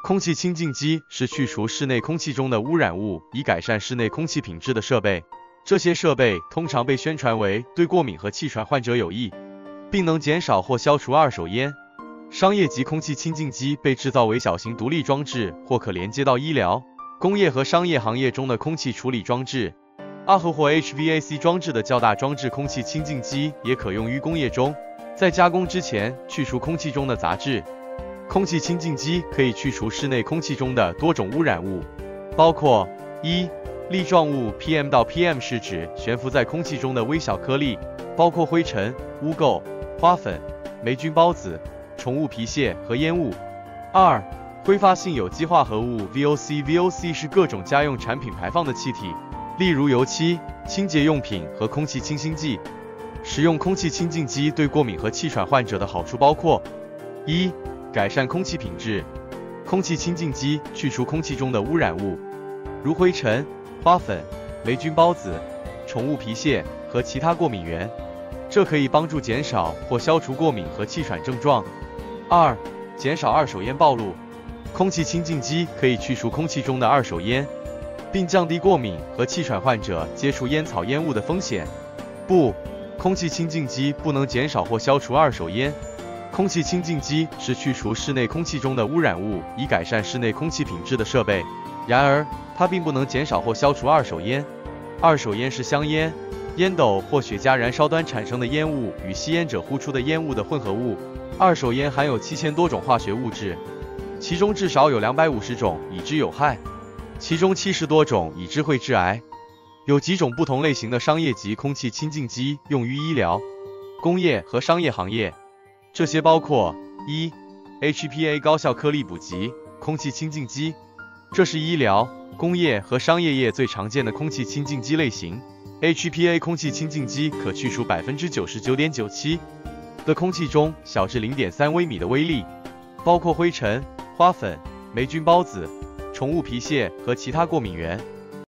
空气清净机是去除室内空气中的污染物，以改善室内空气品质的设备。这些设备通常被宣传为对过敏和气喘患者有益，并能减少或消除二手烟。商业级空气清净机被制造为小型独立装置，或可连接到医疗、工业和商业行业中的空气处理装置。二和或 HVAC 装置的较大装置空气清净机也可用于工业中，在加工之前去除空气中的杂质。空气清净机可以去除室内空气中的多种污染物，包括一。粒状物 PM 到 PM 是指悬浮在空气中的微小颗粒，包括灰尘、污垢、花粉、霉菌孢子、宠物皮屑和烟雾。二、挥发性有机化合物 VOC VOC 是各种家用产品排放的气体，例如油漆、清洁用品和空气清新剂。使用空气清净机对过敏和气喘患者的好处包括：一、改善空气品质。空气清净机去除空气中的污染物，如灰尘。花粉、霉菌孢子、宠物皮屑和其他过敏源，这可以帮助减少或消除过敏和气喘症状。二、减少二手烟暴露。空气清净机可以去除空气中的二手烟，并降低过敏和气喘患者接触烟草烟雾的风险。不，空气清净机不能减少或消除二手烟。空气清净机是去除室内空气中的污染物，以改善室内空气品质的设备。然而，它并不能减少或消除二手烟。二手烟是香烟、烟斗或雪茄燃烧端产生的烟雾与吸烟者呼出的烟雾的混合物。二手烟含有七千多种化学物质，其中至少有两百五十种已知有害，其中七十多种已知会致癌。有几种不同类型的商业级空气清净机用于医疗、工业和商业行业，这些包括一 HPA 高效颗粒补给空气清净机。这是医疗、工业和商业业最常见的空气清净机类型。HPA 空气清净机可去除百分之九十九点九七的空气中小至零点三微米的微粒，包括灰尘、花粉、霉菌孢子、宠物皮屑和其他过敏源。